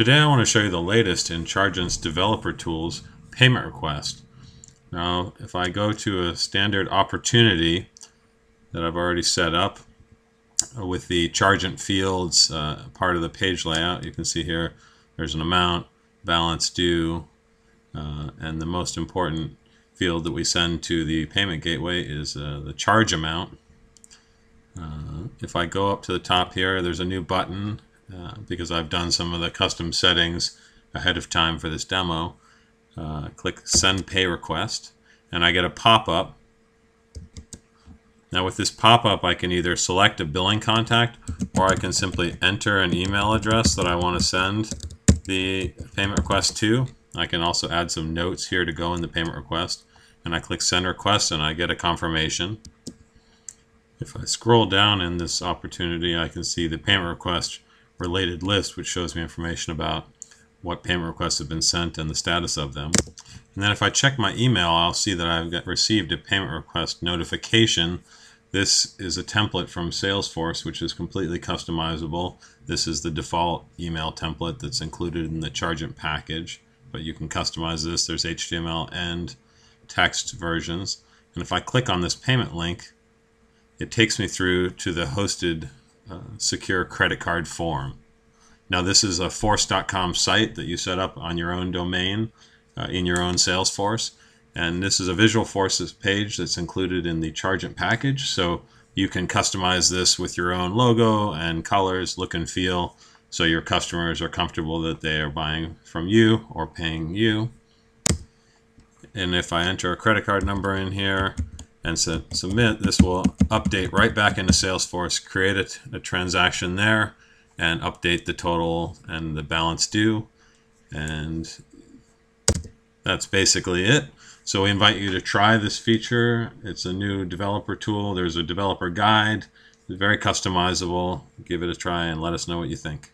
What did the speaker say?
Today I want to show you the latest in Chargent's Developer Tools payment request. Now if I go to a standard opportunity that I've already set up with the Chargent fields uh, part of the page layout, you can see here there's an amount, balance due, uh, and the most important field that we send to the payment gateway is uh, the charge amount. Uh, if I go up to the top here, there's a new button uh, because I've done some of the custom settings ahead of time for this demo. Uh, click Send Pay Request, and I get a pop-up. Now with this pop-up, I can either select a billing contact, or I can simply enter an email address that I want to send the payment request to. I can also add some notes here to go in the payment request. And I click Send Request, and I get a confirmation. If I scroll down in this opportunity, I can see the payment request related list, which shows me information about what payment requests have been sent and the status of them. And then if I check my email, I'll see that I've got received a payment request notification. This is a template from Salesforce, which is completely customizable. This is the default email template that's included in the Chargent package, but you can customize this. There's HTML and text versions. And if I click on this payment link, it takes me through to the hosted uh, secure credit card form. Now this is a force.com site that you set up on your own domain uh, in your own Salesforce. And this is a Visualforce page that's included in the Chargent package. So you can customize this with your own logo and colors, look and feel, so your customers are comfortable that they are buying from you or paying you. And if I enter a credit card number in here, and so submit, this will update right back into Salesforce, create a, a, transaction there, and update the total and the balance due. And that's basically it. So we invite you to try this feature. It's a new developer tool. There's a developer guide. It's very customizable. Give it a try and let us know what you think.